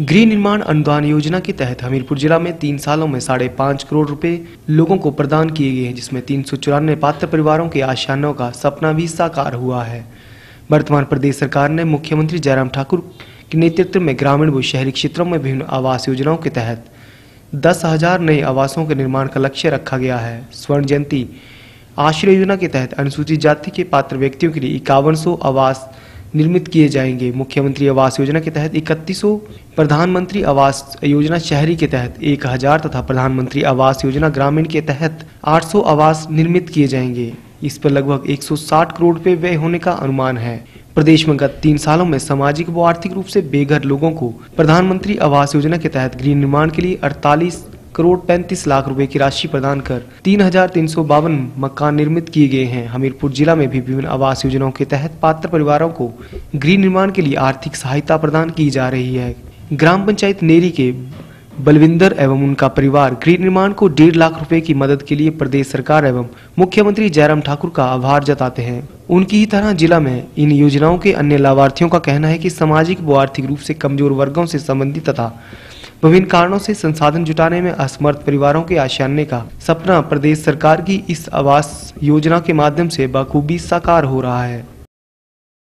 गृह निर्माण अनुदान योजना के तहत हमीरपुर जिला में तीन सालों में साढ़े पाँच करोड़ रुपए लोगों को प्रदान किए गए हैं, जिसमें तीन सौ चौरानवे पात्र परिवारों के आशानों का सपना भी साकार हुआ है। वर्तमान प्रदेश सरकार ने मुख्यमंत्री जयराम ठाकुर के नेतृत्व में ग्रामीण व शहरी क्षेत्रों में विभिन्न आवास योजनाओं के तहत दस हज़ार नए आवासों के निर्माण का लक्ष्य रखा गया है। स्वर्ण जयंती आश्रय योजना के तहत अनुसूचित जाति के पात्र व्यक्तियों के लिए इक्यावन आवास निर्मित किए जाएँगे। मुख्यमंत्री आवास योजना के तहत इकतीस प्रधानमंत्री आवास योजना शहरी के तहत एक हज़ार तथा प्रधानमंत्री आवास योजना ग्रामीण के तहत 800 आवास निर्मित किए जाएँगे। इस पर लगभग 160 करोड़ रुपए व्यय होने का अनुमान है। प्रदेश में गत तीन सालों में सामाजिक व आर्थिक रूप से बेघर लोगों को प्रधानमंत्री आवास योजना के तहत गृह निर्माण के लिए 48 करोड़ 35 लाख रुपए की राशि प्रदान कर तीन हज़ार तीन सौ बावन मकान निर्मित किए गए हैं। हमीरपुर जिला में भी विभिन्न आवास योजनाओं के तहत पात्र परिवारों को गृह निर्माण के लिए आर्थिक सहायता प्रदान की जा रही है। ग्राम पंचायत नेरी के बलविंदर एवं उनका परिवार गृह निर्माण को डेढ़ लाख रुपए की मदद के लिए प्रदेश सरकार एवं मुख्यमंत्री जयराम ठाकुर का आभार जताते हैं। उनकी ही तरह जिला में इन योजनाओं के अन्य लाभार्थियों का कहना है कि सामाजिक व आर्थिक रूप से कमज़ोर वर्गों से संबंधित तथा विभिन्न कारणों से संसाधन जुटाने में असमर्थ परिवारों के आशियाने का सपना प्रदेश सरकार की इस आवास योजना के माध्यम से बखूबी साकार हो रहा है।